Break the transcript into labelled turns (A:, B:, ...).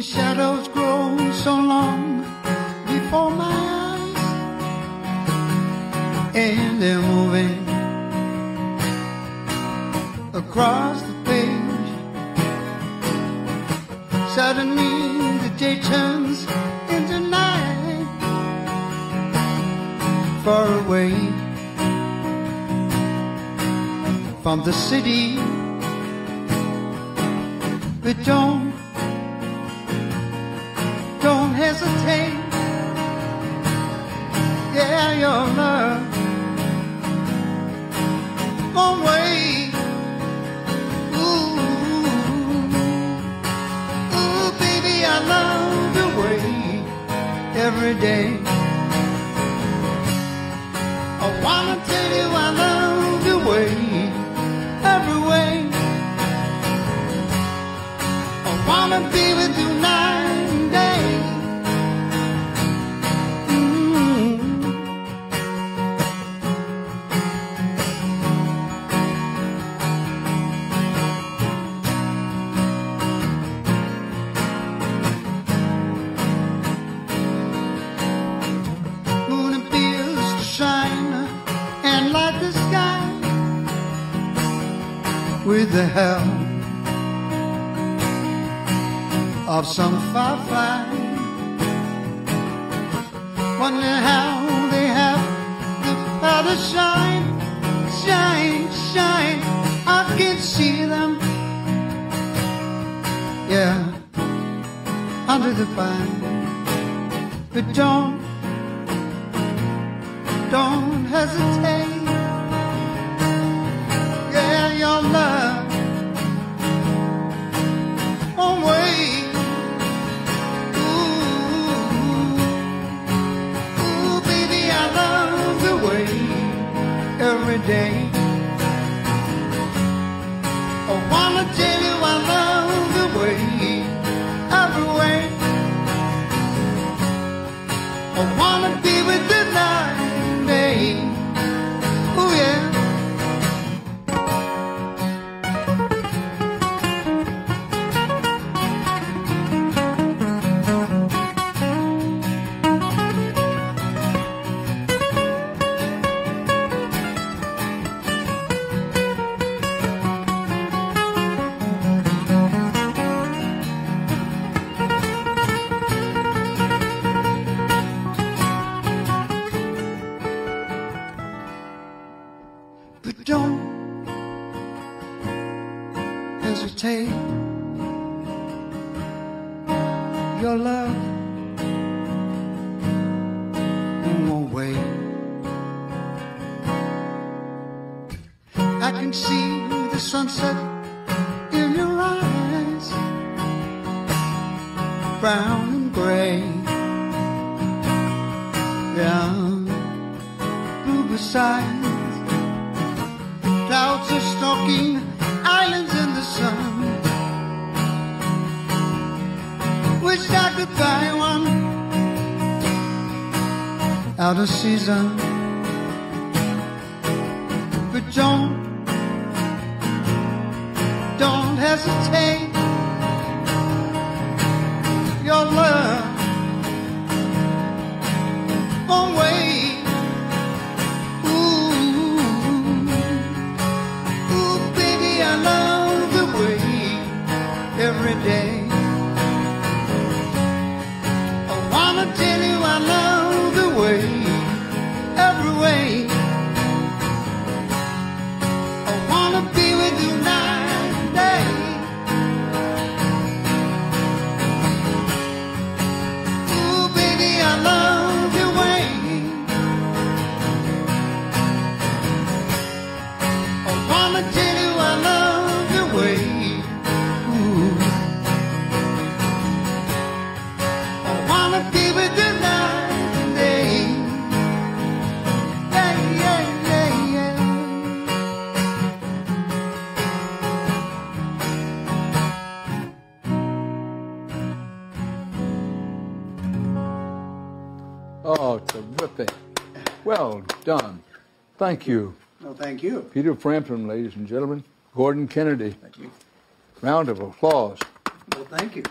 A: The shadows grow so long before my eyes, and they're moving across the page. Suddenly, the day turns into night, far away from the city. But don't hesitate. Yeah, your love won't wait. Ooh, ooh, baby, I love the way every day. With the help of some firefly. Wonder how they have the power to shine, shine, shine. I can see them, yeah, under the pine. But don't, don't hesitate. Yeah, your love day. I wanna don't hesitate. Your love won't wait. I can see the sunset in your eyes, brown and gray. Yeah, out of season. But don't, don't hesitate.
B: Oh, terrific. Well done. Thank you.
A: No, thank you.
B: Peter Frampton, ladies and gentlemen. Gordon Kennedy.
A: Thank you.
B: Round of applause.
A: Well, thank you.